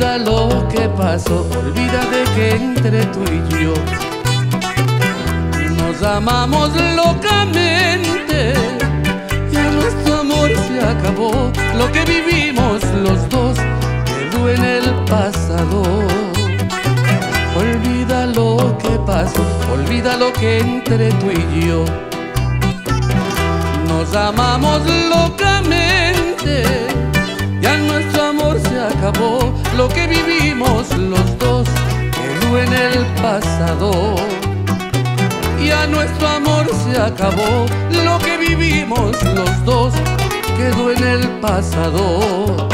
Olvida lo que pasó, olvida de que entre tú y yo nos amamos locamente y nuestro amor se acabó. Lo que vivimos los dos quedó en el pasado. Olvida lo que pasó, olvida lo que entre tú y yo nos amamos locamente pasado. Ya nuestro amor se acabó, lo que vivimos los dos quedó en el pasado.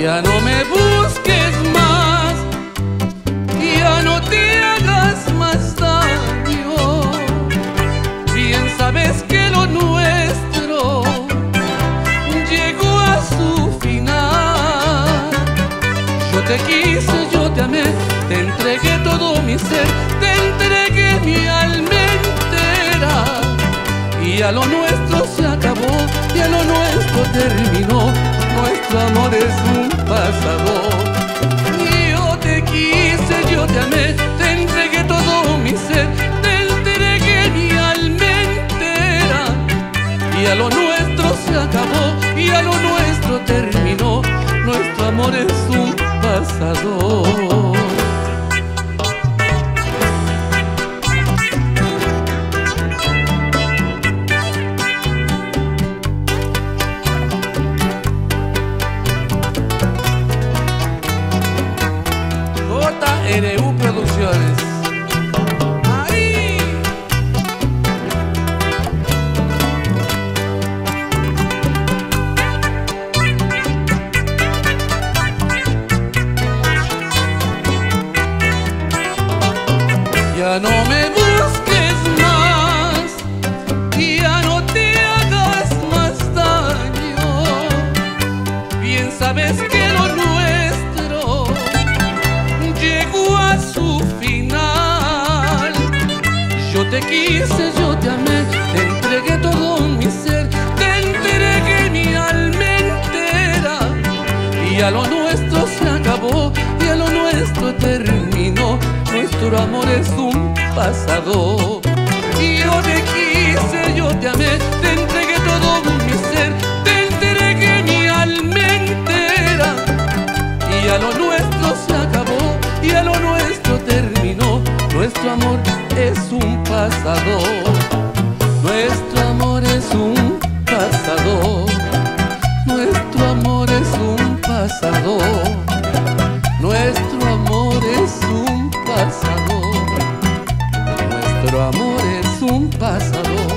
Ya no me busques más, ya no te hagas más daño. Bien sabes que lo nuestro llegó a su final. Yo te quise, yo te amé, te entregué todo mi ser, te entregué mi alma entera. Y a lo nuestro se acabó, y a lo nuestro terminó nuestro amor es un pasado. Yo te quise, yo te amé, te entregué todo mi ser, te entregué mi alma entera. Y a lo nuestro se acabó, y a lo nuestro terminó, nuestro amor es un pasado. Quise, yo te amé, te entregué todo mi ser, te entregué mi alma entera. Y a lo nuestro se acabó, y a lo nuestro terminó, nuestro amor es un pasado. Y yo te quise, yo te amé, te entregué todo mi ser, te entregué mi alma entera. Y a lo nuestro se acabó, y a lo nuestro terminó, nuestro amor es un nuestro amor es un pasado. Nuestro amor es un pasado. Nuestro amor es un pasado. Nuestro amor es un pasado.